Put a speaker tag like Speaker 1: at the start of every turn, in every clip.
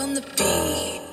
Speaker 1: on the beat.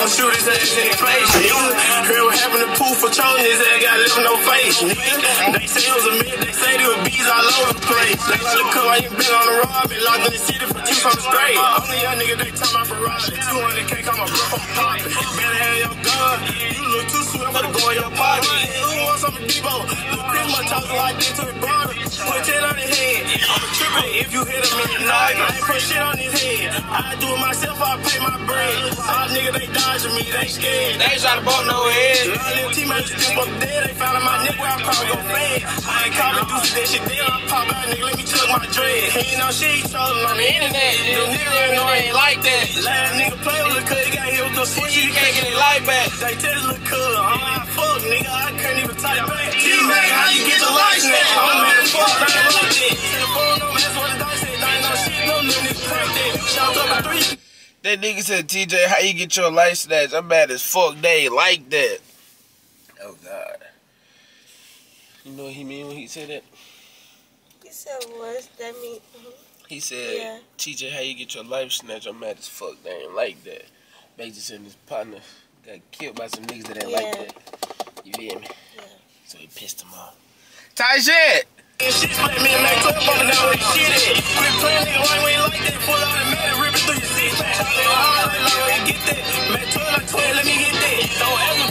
Speaker 2: I'ma shoot his ass in the face. Heard what for trolling his ass. Got left no face. Nigga, they say it was a myth. They say there were bees all over the place. They like, look, I ain't been on the road. Been locked in the city for two something straight. Only young nigga they talking about Ferrari. 200k, come on, bro, I'm poppin'. Better have your gun. You look too sweet, I'm gonna go in your pocket. Who wants some Debo? Lil' Chris my talking like this to the brother. Put it on his head. I'm trippin' if you hit him in the night. I ain't put shit on his head. I do it myself, I pay my bread. All niggas, they dodging me, they scared. They ain't to bump no head. My little teammates up dead. They found my nigga where I probably gon' fade. I ain't calling deuces, that shit dead. I pop out, nigga, let me chuck my dread. He ain't no shit, he trolling on the internet. Little nigga ain't know ain't like that. Last nigga play with the cut, he got hit with the switch, he can't get his life back. They tell his little cuz, I'm like, fuck, nigga, I couldn't even type back. Oh, Teammate, how you get your life back? I'm mad as fuck, I ain't like that. Telephone, no mess with the dice, they ain't no shit, no little nigga crack that. Shout out to three.
Speaker 3: That nigga said, TJ, how you get your life snatched? I'm mad as fuck. They ain't like that. Oh, God. You know what he mean when he said that?
Speaker 4: He said what? That mean? mhm.
Speaker 3: He said,
Speaker 4: Yeah.
Speaker 3: TJ, how you get your life snatched? I'm mad as fuck. They ain't like that. Basically saying his partner got killed by some niggas that ain't like that. You hear me?
Speaker 4: Yeah.
Speaker 3: So he pissed him off. Tight shit!
Speaker 2: And shit split me and make club bumping down where shit at. Quit playing, nigga, why you ain't like that? Full automatic, ripping through your six pack. Charlie hard, like, like, get that? Man, 12 like 12, let me get that. Don't ask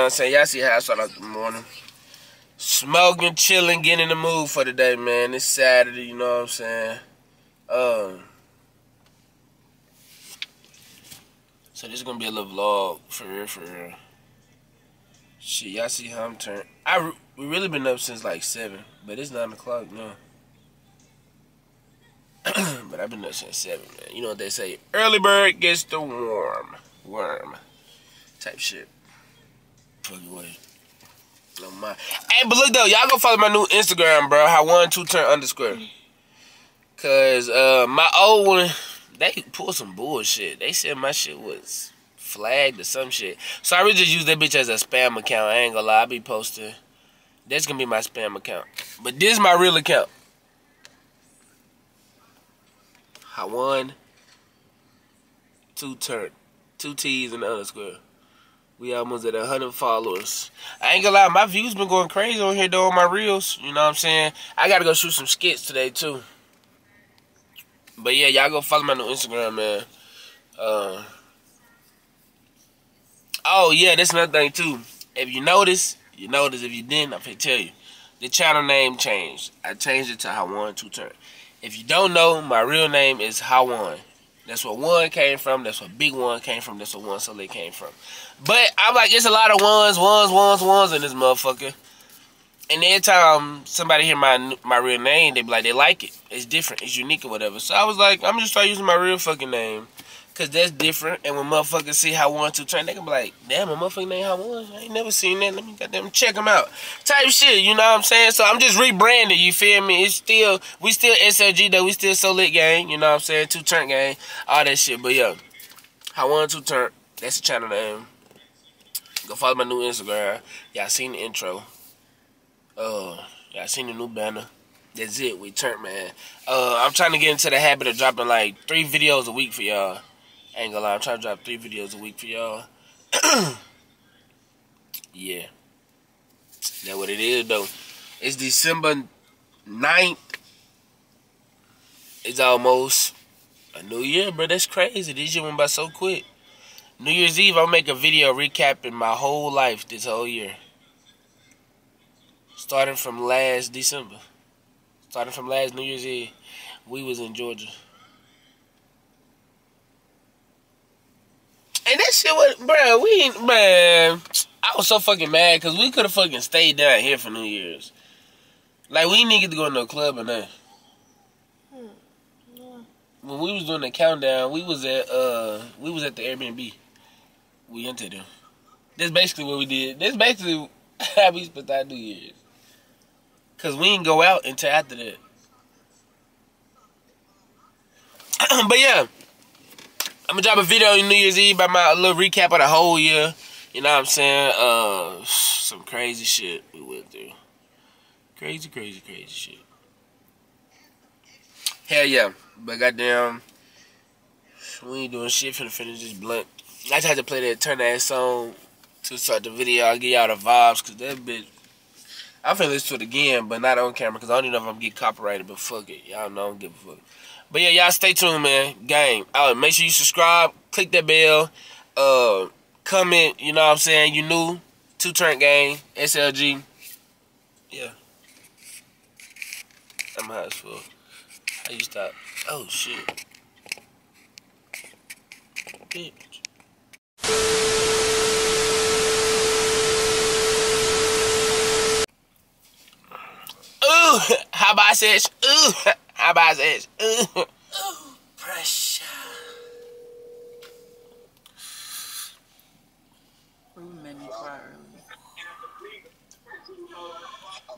Speaker 3: know what I'm saying? Y'all see how I start out the morning. Smoking, chilling, getting in the mood for the day, man. It's Saturday, you know what I'm saying? Um, so this is gonna be a little vlog for real, for real. Shit, y'all see how I'm turned. I re- we really been up since like seven, but it's nine o'clock now. but I've been up since seven, man. You know what they say? Early bird gets the worm, worm, type shit. Fuck away. No mind. Hey, but look though, y'all go follow my new Instagram, bro. How one two turn underscore. Cause uh my old one, they pulled some bullshit. They said my shit was flagged or some shit. So I really just use that bitch as a spam account. I ain't gonna lie, I be posting. That's gonna be my spam account. But this is my real account. How one two turn. Two T's and the underscore. We almost at 100 followers. I ain't gonna lie, my views been going crazy on here doing my reels. You know what I'm saying? I gotta go shoot some skits today too. But yeah, y'all go follow my new Instagram, man. Uh, oh yeah, that's another thing too. If you notice, you notice. If you didn't, I'm gonna tell you. The channel name changed. I changed it to Hawan Two Turn. If you don't know, my real name is Hawan. That's where one came from. That's where big one came from. That's where WonSoLit came from. But I'm like, it's a lot of ones, ones, ones, ones in this motherfucker. And every time somebody hear my my real name, they be like, they like it. It's different. It's unique or whatever. So I was like, I'm just start using my real fucking name. Cause that's different. And when motherfuckers see how one two train, they can be like, damn, a motherfucking name how one. I ain't never seen that. Let me goddamn check them out. Type shit, you know what I'm saying? So I'm just rebranding, you feel me? It's still we still SLG though, we still so lit gang, you know what I'm saying? Two turn gang, all that shit. But yeah. How one two turn, that's the channel name. Go follow my new Instagram. Y'all seen the intro. Uh, y'all seen the new banner. That's it. We turn, man. Uh, I'm trying to get into the habit of dropping like three videos a week for y'all. Ain't gonna lie, I'm trying to drop three videos a week for y'all. yeah. That what it is though. It's December 9th. It's almost a new year, bro. That's crazy. This year went by so quick. New Year's Eve, I'll make a video recapping my whole life this whole year. Starting from last December. Starting from last New Year's Eve, we was in Georgia. And that shit was, bro, we man, I was so fucking mad because we could have fucking stayed down here for New Year's. Like, we didn't get to go to no club or nothing. When we was doing the countdown, we was at, uh, we was at the Airbnb. We entered them. That's basically what we did. That's basically how we spent our New Year's. Cause we didn't go out until after that. but yeah, I'm gonna drop a video on New Year's Eve by my little recap of the whole year. You know what I'm saying? Uh, some crazy shit we went through. Crazy, crazy, crazy shit. Hell yeah, but goddamn, we ain't doing shit for the finish this blunt. I just had to play that turn that song to start the video. I'll give y'all the vibes, cause that bitch. I'm finna listen to it again, but not on camera, cause I don't even know if I'm getting copyrighted. But fuck it, y'all know I don't give a fuck. But yeah, y'all stay tuned, man. Game. Uh, make sure you subscribe, click that bell, uh, comment. You know what I'm saying? You new two turn gang SLG. Yeah. I'm high as fuck. How you stop? Oh shit. Bitch. Ooh, how about this? Ooh, how about this? Ooh, ooh, pressure.
Speaker 1: Ooh, made me cry earlier.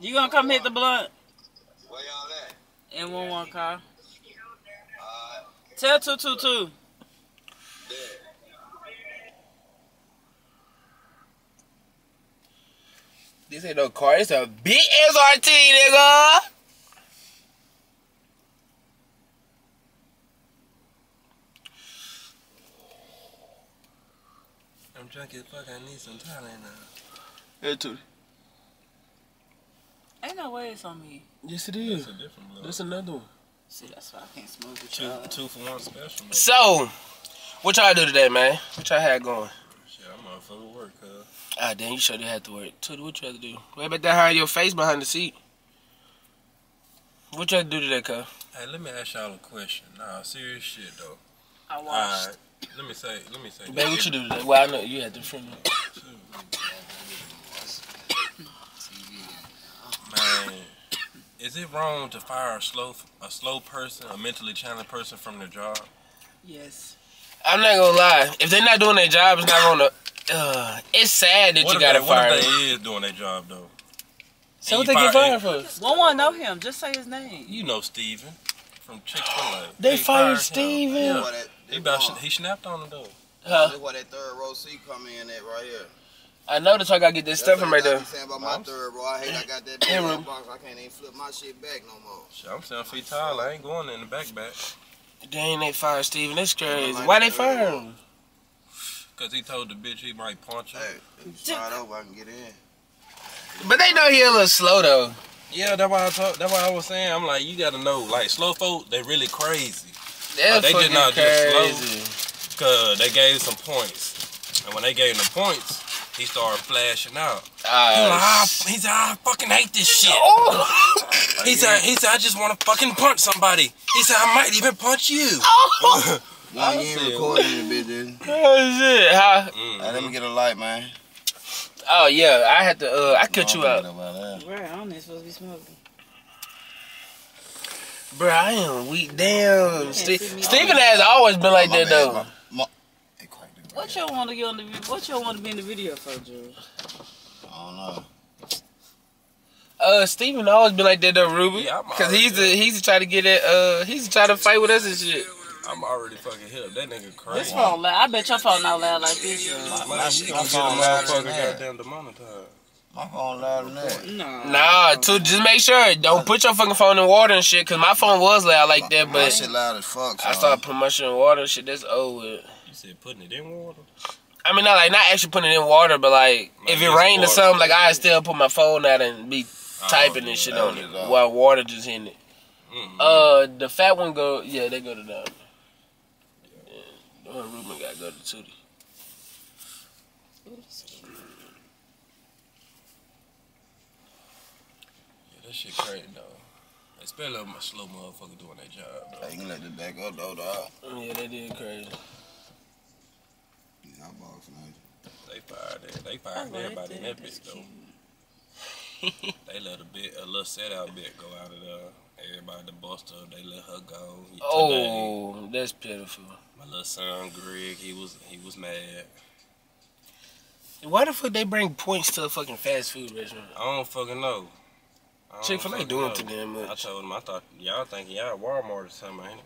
Speaker 1: You gonna come hit the blunt
Speaker 5: Where y'all at?
Speaker 1: in one one car?
Speaker 5: Uh,
Speaker 1: Tell two two two.
Speaker 5: there.
Speaker 3: This ain't no car, it's a big SRT, nigga.
Speaker 6: I'm drunk as fuck. I need some Thailand now.
Speaker 3: Hey, Tootie.
Speaker 1: Ain't no way it's on me.
Speaker 3: Yes,
Speaker 6: It's
Speaker 3: is.
Speaker 6: a different blood.
Speaker 3: That's another one.
Speaker 1: See, that's why I can't smoke with
Speaker 6: Two,
Speaker 1: y'all.
Speaker 6: two for one special. Man.
Speaker 3: So, what y'all do today, man? What y'all had going?
Speaker 6: Shit, I'm motherfucker work, cuz.
Speaker 3: Ah, damn, you sure did have to work. Tootie, what you had to do? What about that hide your face behind the seat? What y'all do today, cuz?
Speaker 6: Hey, let me ask y'all a question. Nah, serious shit though.
Speaker 1: I watched.
Speaker 6: Alright, let me say, let me say.
Speaker 3: Babe, what you do today? Well, I know you had to friend me.
Speaker 6: Man, is it wrong to fire a slow, a slow person, a mentally challenged person from their job?
Speaker 1: Yes.
Speaker 3: I'm not gonna lie. If they're not doing their job, it's not gonna. Uh, it's sad that
Speaker 6: What
Speaker 3: you gotta
Speaker 6: they, what
Speaker 3: fire.
Speaker 6: if
Speaker 3: them.
Speaker 6: they is doing their job though?
Speaker 3: So what they
Speaker 6: you
Speaker 3: get fired for?
Speaker 1: One one know him. Just say his name.
Speaker 6: You know Steven from Chick Fil A.
Speaker 3: They fired Steven?
Speaker 6: Yeah.
Speaker 5: Where that,
Speaker 6: He, about, he snapped on him though.
Speaker 3: Huh?
Speaker 5: That's where that third row seat come in at right here.
Speaker 3: I know that's why I gotta get this stuff from right
Speaker 5: what I
Speaker 3: there.
Speaker 5: be saying about my
Speaker 6: I'm-
Speaker 5: third row. I hate I got that
Speaker 3: Hey,
Speaker 5: big box. I can't even flip my shit back no more.
Speaker 6: Shit, I'm seven feet tall. I ain't going in the back back.
Speaker 3: Dang, they fired Steven. That's crazy.
Speaker 5: like
Speaker 3: Why they
Speaker 5: that.
Speaker 3: fire him?
Speaker 6: Cause he told the bitch he might punch her.
Speaker 5: Hey, if you over, I can get in.
Speaker 3: But they know he a little slow though.
Speaker 6: Yeah, that's why I talk, that's why I was saying. I'm like, you gotta know, like slow folk, they really crazy.
Speaker 3: That's
Speaker 6: Oh, they did
Speaker 3: fucking
Speaker 6: not just slow.
Speaker 3: crazy.
Speaker 6: Cause they gave some points, and when they gave him the points, he started flashing out. He,
Speaker 3: Ah,
Speaker 6: "Ah," he said, I fucking hate this shit.
Speaker 3: oh.
Speaker 6: He said, he said, I just want to fucking punch somebody. He said, I might even punch you.
Speaker 5: Nah, you
Speaker 6: I
Speaker 5: ain't
Speaker 6: said,
Speaker 5: recording it, bitch. dude.
Speaker 3: oh shit! Huh?
Speaker 6: Mm.
Speaker 5: Hey, let me get a light, man.
Speaker 3: Oh yeah, I had to. Uh, I cut you out,
Speaker 1: Right, I don't even supposed to be smoking.
Speaker 3: Bro. I am weak. Damn,
Speaker 1: can't
Speaker 3: Ste-
Speaker 1: see me.
Speaker 3: Stephen has always been like that though.
Speaker 5: Hey, crack
Speaker 1: What y'all want to get on the vi- What y'all want to be in the video for, Drew?
Speaker 5: I don't know.
Speaker 3: Uh, Stephen always been like that though, Ruby.
Speaker 6: Yeah, I'm
Speaker 3: Cause he's the
Speaker 6: already-
Speaker 3: he's trying to get that. Uh, he's trying to fight with us and shit.
Speaker 6: I'm already fucking hip. That nigga
Speaker 1: This
Speaker 6: crazy.
Speaker 1: phone loud. I bet your phone not loud like this. Uh,
Speaker 6: Man,
Speaker 5: My-
Speaker 6: she
Speaker 5: my
Speaker 6: gonna get a
Speaker 5: phone louder than
Speaker 6: motherfucker
Speaker 5: that.
Speaker 6: goddamn demonetized.
Speaker 5: My phone louder than that.
Speaker 1: no.
Speaker 3: Nah, to just make sure don't put your fucking phone in water and shit. Cause my phone was loud like that,
Speaker 5: My
Speaker 3: but
Speaker 5: shit loud as fuck.
Speaker 3: I
Speaker 5: son.
Speaker 3: started putting my shit in water. and Shit, that's over.
Speaker 6: You said putting it in water?
Speaker 3: I mean, not like not actually putting it in water, but like
Speaker 6: Like
Speaker 3: if it
Speaker 6: just
Speaker 3: rained or something, like I still put my phone out and be
Speaker 6: Oh,
Speaker 3: typing
Speaker 6: yeah.
Speaker 3: and shit on it
Speaker 5: all.
Speaker 3: while water just hitting it.
Speaker 6: Mm-mm.
Speaker 3: Uh, the fat one go, yeah, they go to the. Yeah, uh, Ruben got to go to Tootie.
Speaker 6: That shit crazy though. Especially a slow motherfucker doing that job. Though.
Speaker 5: Hey, you can let this back up though, dog.
Speaker 3: Yeah, they did crazy.
Speaker 5: These hot box, man.
Speaker 6: They fired that. They fired
Speaker 1: like
Speaker 6: everybody in
Speaker 1: that.
Speaker 6: that bitch though. They let a bit, a little set out bit go out of there. Everybody the bust up, they let her go. Today,
Speaker 3: Oh, that's pitiful.
Speaker 6: my little son Greg, he was he was mad.
Speaker 3: Why the fuck they bring points to a fucking fast food restaurant?
Speaker 6: I don't fucking know. I
Speaker 3: Chick Fil A doing
Speaker 6: know.
Speaker 3: too damn
Speaker 6: I told him I thought y'all thinking y'all at Walmart or something. Ain't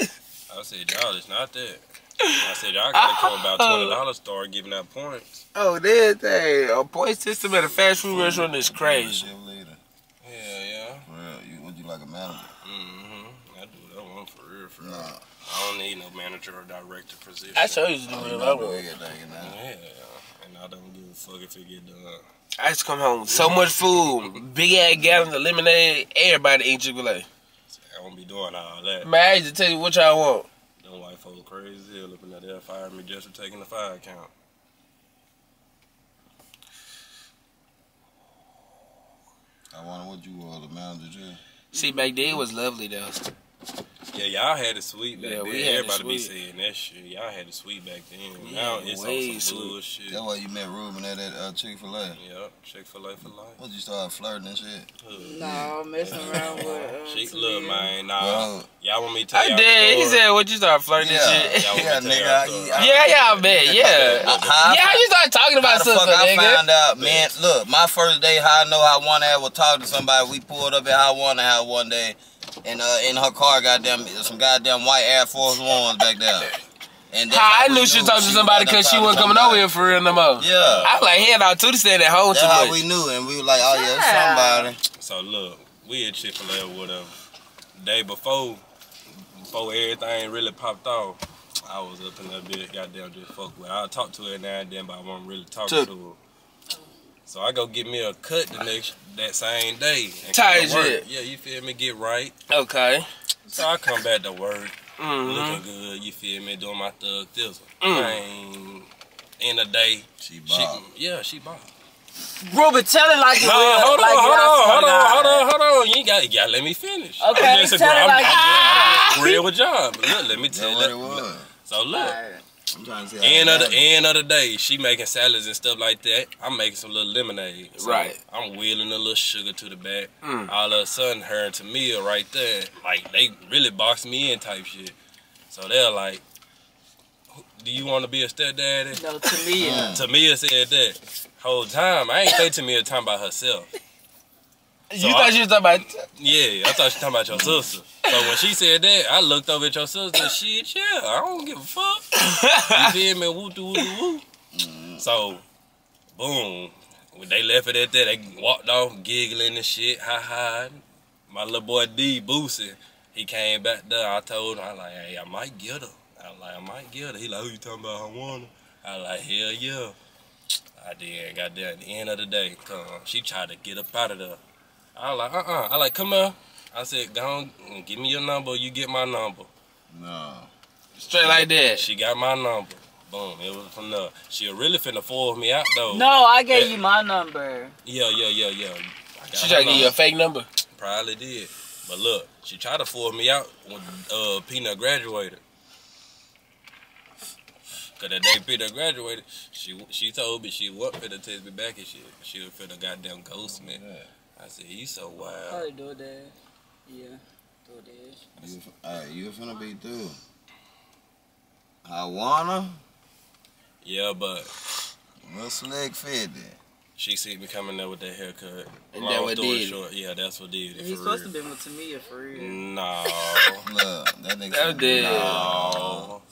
Speaker 6: it? I said y'all it's not that. I said y'all gotta come about twenty dollars start giving out points.
Speaker 3: oh, that thing. A point system at a fast food restaurant is crazy.
Speaker 5: Shift leader.
Speaker 6: Yeah, yeah.
Speaker 5: For real. You, would you like a manager?
Speaker 6: Mm-hmm. I do that one for real, for real.
Speaker 5: Nah.
Speaker 6: I don't need no manager or director position.
Speaker 3: I show you to do
Speaker 5: You
Speaker 3: whatever I
Speaker 5: know
Speaker 3: want.
Speaker 6: Yeah, and I don't give a fuck if it get done.
Speaker 3: I just come home with so much food, big ass gallons of lemonade. Everybody eat Chick Fil A.
Speaker 6: I don't be doing all that.
Speaker 3: Man, I used to tell you what y'all want.
Speaker 6: Them white folks crazy as hell looking at that fired me just for taking the fire count.
Speaker 5: I wonder what you were, the manager, Jay.
Speaker 3: See, back then it was lovely though.
Speaker 6: Yeah, y'all had it sweet back
Speaker 3: Yeah,
Speaker 6: then.
Speaker 3: we had it
Speaker 6: Everybody be saying that shit. Y'all had it sweet back then.
Speaker 3: We
Speaker 6: now
Speaker 3: had
Speaker 6: it's
Speaker 3: way
Speaker 6: on some
Speaker 3: sweet.
Speaker 6: bullshit.
Speaker 5: That's why you met Ruben at that uh, Chick Fil A.
Speaker 6: Yep, Chick Fil A for life.
Speaker 5: What you start flirting and shit?
Speaker 1: No, messing around with. Um,
Speaker 6: She
Speaker 1: Tamia.
Speaker 6: look, man. Nah,
Speaker 5: Well,
Speaker 6: y'all want me to tell
Speaker 3: I
Speaker 6: y'all
Speaker 3: did. He said, "What you start flirting
Speaker 5: yeah,
Speaker 3: and shit."
Speaker 6: Y'all
Speaker 5: yeah,
Speaker 6: me to tell
Speaker 5: nigga.
Speaker 6: y'all
Speaker 5: I, I.
Speaker 3: Yeah, yeah, I bet. Yeah.
Speaker 5: How-
Speaker 3: Yeah, you start talking about
Speaker 5: the
Speaker 3: sister,
Speaker 5: fuck I
Speaker 3: nigga.
Speaker 5: found out, man? Look, my first day, how I know how one had was talking to somebody. We pulled up at how one had one day, and uh, in her car, goddamn, some goddamn white Air Force Ones back there. And that's
Speaker 3: How I knew she was talking to
Speaker 5: was
Speaker 3: somebody because she wasn't coming over here for real no more.
Speaker 5: Yeah,
Speaker 3: I was like, hell no, Tootie staying at home
Speaker 5: that's
Speaker 3: too
Speaker 5: how
Speaker 3: much.
Speaker 5: we knew, and we were like, oh yeah,
Speaker 1: Yeah.
Speaker 5: somebody.
Speaker 6: So look, we at Chick Fil A or whatever. Day before, before everything really popped off, I was up in that bitch, goddamn, just fuck with. her. I talk to her now and then, but I wasn't really talking
Speaker 3: Took-
Speaker 6: to her. So I go get me a cut the next that same day. and
Speaker 3: Tight
Speaker 6: come to work.
Speaker 3: shit.
Speaker 6: Yeah, you feel me? Get right.
Speaker 3: Okay.
Speaker 6: So I come back to work,
Speaker 3: Mm-hmm.
Speaker 6: looking good. You feel me? Doing my thug thizzle.
Speaker 3: Mm.
Speaker 6: Man, in the day,
Speaker 5: She
Speaker 6: she,
Speaker 5: bob.
Speaker 6: yeah, she bought.
Speaker 1: Ruben, tell it like you
Speaker 6: No,
Speaker 1: real.
Speaker 6: hold on,
Speaker 1: like
Speaker 6: hold
Speaker 1: you
Speaker 6: on,
Speaker 1: I swear
Speaker 6: hold on, hold on, hold on. You ain't got, you got to let me finish.
Speaker 1: Okay,
Speaker 6: I'm just
Speaker 1: tell
Speaker 6: agreeing-
Speaker 1: it like-
Speaker 6: I'm, I'm, real with y'all. But look, let me tell you.
Speaker 5: it.
Speaker 6: So look,
Speaker 1: Alright.
Speaker 5: I'm trying to see.
Speaker 6: end of the end of the day, she making salads and stuff like that. I'm making some little lemonade. So
Speaker 3: Right.
Speaker 6: I'm wheeling a little sugar to the back.
Speaker 3: Mm.
Speaker 6: All of a sudden, her and Tamia right there, like they really boxed me in type shit. So they're like, "Do you want to be a stepdaddy?"
Speaker 1: No, to me,
Speaker 5: Mm.
Speaker 6: Tamia said that. Whole time, I ain't think Tamia talking about herself.
Speaker 3: You thought
Speaker 6: I-
Speaker 3: she was talking about
Speaker 6: Yeah, I thought she was talking about your sister. So when she said that, I looked over at your sister. Shit, yeah, I don't give a fuck. You feel me? Woo doo woo woo. So, boom. When they left it at that, they walked off giggling and shit, ha ha. My little boy D Boosie, he came back there. I told him, I like, hey, I might get her. I like, I might get her. He like, who you talking about? I want her. I like, hell yeah. I did. Got there at the end of the day. Come on. She tried to get up out of there. I was like, uh-uh. I like, come here. I said, go on, give me your number. You get my number.
Speaker 5: No.
Speaker 3: straight like that.
Speaker 6: She got my number. Boom. It was from there. She really finna fool me out, though.
Speaker 1: No, I gave you my number.
Speaker 6: Yeah, yeah, yeah, yeah.
Speaker 3: She
Speaker 6: her
Speaker 3: tried to give you a fake number.
Speaker 6: Probably did. But look, she tried to fool me out when uh, Peanut graduated. Cause the day Peter graduated, she she told me she wasn't finna text me back and shit. She was finna goddamn ghost me. I said, you so wild.
Speaker 1: Probably do that. Yeah. Do that.
Speaker 5: You, hey, you finna be through. I wanna.
Speaker 6: Yeah, but
Speaker 5: Real slick fit then.
Speaker 6: she see me coming there with that haircut.
Speaker 3: And
Speaker 6: Long
Speaker 3: that what
Speaker 6: story
Speaker 3: did
Speaker 6: short, yeah, that's what did it.
Speaker 1: He's supposed
Speaker 6: real.
Speaker 1: to be with Tamia for real.
Speaker 6: No.
Speaker 5: Look, that nigga.
Speaker 3: That was dead.
Speaker 6: no.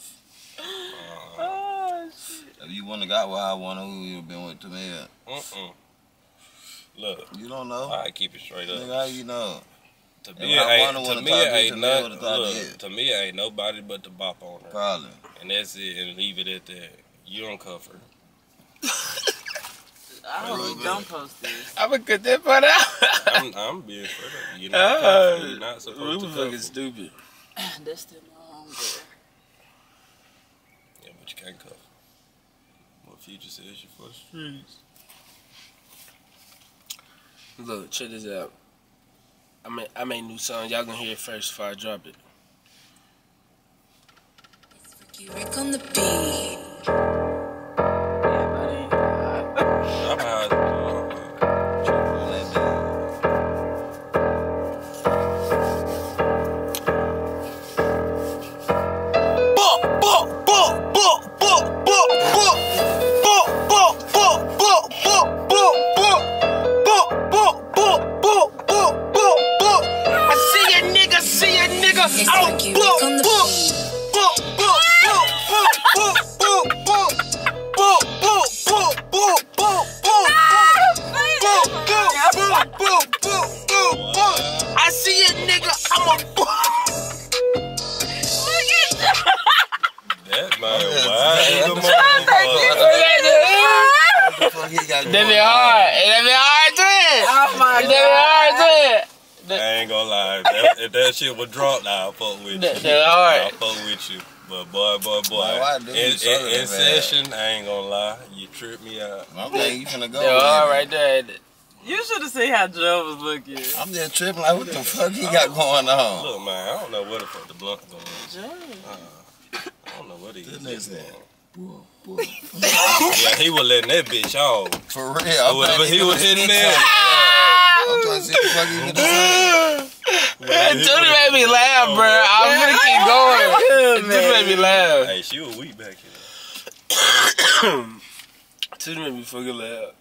Speaker 1: Oh shit.
Speaker 5: If you wouldn't have got what I wanna, who you been with Tamia? me?
Speaker 6: Mm-mm. Look,
Speaker 5: You don't know.
Speaker 6: I keep it straight up.
Speaker 5: Nigga, how you know?
Speaker 6: To
Speaker 5: If
Speaker 6: me,
Speaker 5: I
Speaker 6: ain't,
Speaker 5: wanna
Speaker 6: me,
Speaker 5: talk to you,
Speaker 6: ain't
Speaker 5: to me,
Speaker 6: nothing.
Speaker 5: would've
Speaker 6: Look,
Speaker 5: it.
Speaker 6: to me, ain't nobody but the bop on her,
Speaker 5: Probably.
Speaker 6: and that's it. And leave it at that. You don't cover.
Speaker 1: I hope you don't post this.
Speaker 3: I'm gonna cut that part out.
Speaker 6: I'm, I'm being straight up. You're not,
Speaker 3: Uh.
Speaker 6: You're not
Speaker 3: we
Speaker 6: supposed
Speaker 3: was
Speaker 6: to
Speaker 3: fucking stupid.
Speaker 1: That's still my homegirl.
Speaker 6: Yeah, but you can't cover. What future says you for the streets.
Speaker 3: Look, check this out. I made I made new song. Y'all gonna hear it first before I drop it.
Speaker 7: The
Speaker 5: fuck
Speaker 3: That
Speaker 5: going
Speaker 3: be hard. That be hard to it.
Speaker 1: Oh my
Speaker 3: That be hard to it.
Speaker 6: I ain't gonna lie. That, if that shit was dropped, I'll fuck with you.
Speaker 3: That, that hard.
Speaker 6: I'll fuck with you. But boy, boy, boy.
Speaker 5: Man, why
Speaker 6: in, in, in session, I ain't gonna lie. You tripped me out.
Speaker 5: I'm thinking you finna go.
Speaker 3: That
Speaker 5: with
Speaker 3: hard
Speaker 5: it.
Speaker 3: right there.
Speaker 1: You should have seen how Joe was looking.
Speaker 5: I'm just tripping like, what the fuck he got going on?
Speaker 6: Look, man, I don't know what the fuck the blunt going on.
Speaker 1: Joe.
Speaker 6: Uh, I don't know what he
Speaker 5: This
Speaker 6: is.
Speaker 5: Nigga said,
Speaker 6: Yeah, he was letting that bitch off.
Speaker 5: For real. I'm
Speaker 6: Whatever he was hitting
Speaker 5: spit
Speaker 6: there.
Speaker 5: something. I'm trying to see what the fuck he finna say.
Speaker 3: That made me laugh, bro. I'm gonna keep going. Judy made me laugh.
Speaker 6: Hey, she was weak back here.
Speaker 3: Judy made me fucking laugh.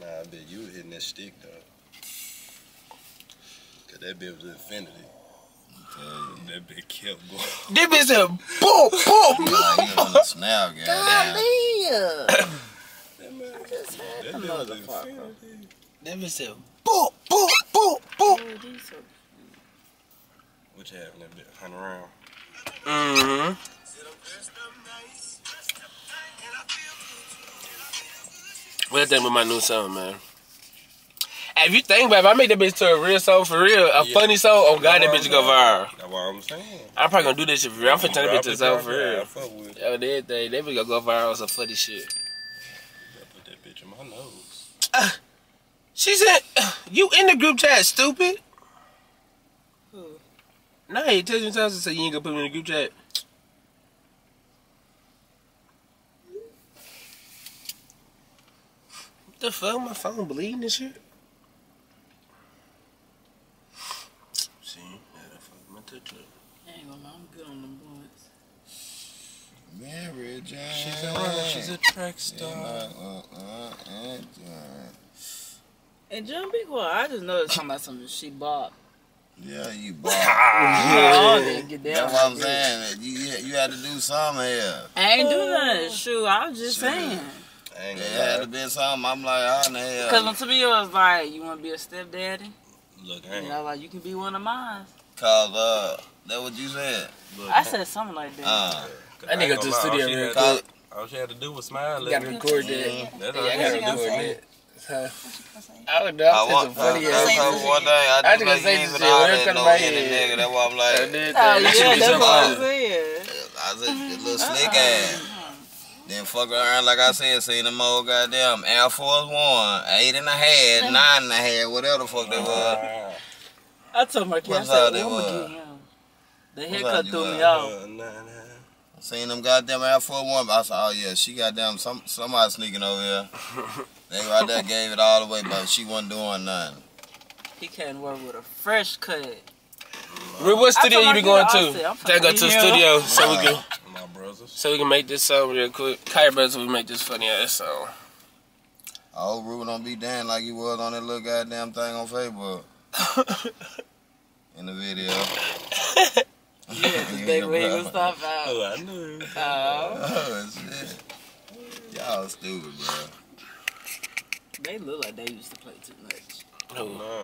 Speaker 6: Nah, I bet you was hitting that stick, though. Cause that bitch was infinity. That bitch kept going.
Speaker 3: This bitch said, boom, boom.
Speaker 5: Like, you on the snap, goddamn.
Speaker 6: That bitch was infinity.
Speaker 3: That bitch said, boom, boom, boom, boom.
Speaker 6: What you having that bitch? Hunt around.
Speaker 3: Mm-hmm. What you think about my new song, man? Hey, if you think about it, if I make that bitch to a real song for real, a
Speaker 6: Yeah.
Speaker 3: funny song, oh god, that bitch go viral.
Speaker 6: That's what I'm saying.
Speaker 3: I'm probably gonna do this shit for real. I'm finna turn that bitch to a song for
Speaker 6: I
Speaker 3: real.
Speaker 6: fuck with it.
Speaker 3: Yo, that thing, that bitch gonna go viral on some funny shit.
Speaker 6: I put that bitch in my nose.
Speaker 3: She said, "You in the group chat, stupid."
Speaker 1: Who?
Speaker 3: Nah, he tells me times to say you ain't gonna put me in the group chat. What the fuck? My phone bleeding and shit. See, yeah, the fuck, my touch up.
Speaker 1: I ain't gonna lie, I'm good on them blunts.
Speaker 5: Mary Jane.
Speaker 6: She's a runner. She's a track star.
Speaker 5: uh, uh, and, uh,
Speaker 1: And John, be quiet. I just know it's talking about something she bought.
Speaker 5: Yeah, you bought.
Speaker 1: yeah. they get down
Speaker 5: That's what I'm saying. You, you, you had to do something here.
Speaker 1: I ain't do nothing. Shoot, I was just
Speaker 5: Shit.
Speaker 1: saying.
Speaker 6: I ain't
Speaker 5: It had to be something. I'm like, how in the
Speaker 1: Because
Speaker 5: hell?
Speaker 1: to me, it was like, you want to be a stepdaddy?
Speaker 6: Look, I
Speaker 1: And. I was like, you can be one of mine.
Speaker 5: Cause, uh, that what you said.
Speaker 6: Look,
Speaker 1: I said something like that.
Speaker 5: Uh,
Speaker 6: cause
Speaker 3: That
Speaker 6: I ain't
Speaker 3: nigga
Speaker 6: gonna
Speaker 3: to the
Speaker 6: lie,
Speaker 3: studio
Speaker 6: all she
Speaker 3: real
Speaker 6: had
Speaker 5: cause,
Speaker 6: to- All she had to do was smile.
Speaker 3: You
Speaker 6: Let
Speaker 3: gotta
Speaker 6: me.
Speaker 3: record that.
Speaker 6: That's
Speaker 3: Yeah,
Speaker 6: all
Speaker 3: I
Speaker 6: she
Speaker 3: gotta
Speaker 6: had to
Speaker 3: record
Speaker 6: do.
Speaker 3: that. Huh? I don't know.
Speaker 5: I
Speaker 3: I'm
Speaker 5: want,
Speaker 3: some funny ass.
Speaker 5: uh, one thing, I
Speaker 3: I
Speaker 5: just
Speaker 3: just
Speaker 5: like
Speaker 3: say
Speaker 5: you
Speaker 3: this
Speaker 5: even
Speaker 3: shit,
Speaker 5: all
Speaker 3: whatever
Speaker 5: that
Speaker 3: come
Speaker 5: no
Speaker 3: to my
Speaker 5: any
Speaker 3: head.
Speaker 5: nigga. That's why I'm
Speaker 3: I
Speaker 5: like,
Speaker 3: did
Speaker 1: Oh,
Speaker 3: that.
Speaker 1: yeah,
Speaker 3: That shit be
Speaker 1: that's
Speaker 3: so
Speaker 1: what I'm
Speaker 3: funny.
Speaker 1: saying.
Speaker 5: I said, the little slick ass. Then fuck around, like I said, seen them old goddamn Air Force One, eight and a half, nine and a half, whatever the fuck they was.
Speaker 1: I told my kid, I
Speaker 5: What's all
Speaker 1: said,
Speaker 5: that
Speaker 1: well, I'm
Speaker 5: was?
Speaker 1: going to get him. The haircut threw me off.
Speaker 6: nah, nah.
Speaker 5: Seen them goddamn Air Force One. I said, oh yeah, she goddamn some somebody sneaking over here. they right there gave it all away, but she wasn't doing nothing.
Speaker 1: He can't work with a fresh cut.
Speaker 3: Rick, what
Speaker 1: I
Speaker 3: studio you be going to?
Speaker 1: said, I'm
Speaker 3: Take her to the studio so we can
Speaker 6: My brothers.
Speaker 3: so we can make this song real quick. Kyle brothers, we make this funny ass song.
Speaker 5: I hope Ruben don't be damn like he was on that little goddamn thing on Facebook. In the video.
Speaker 1: Yeah, the day when he was talking.
Speaker 6: Oh, I knew.
Speaker 1: Oh,
Speaker 5: Oh shit. Y'all stupid, bro.
Speaker 1: they look like they used to play too much.
Speaker 3: Who?
Speaker 6: Nah.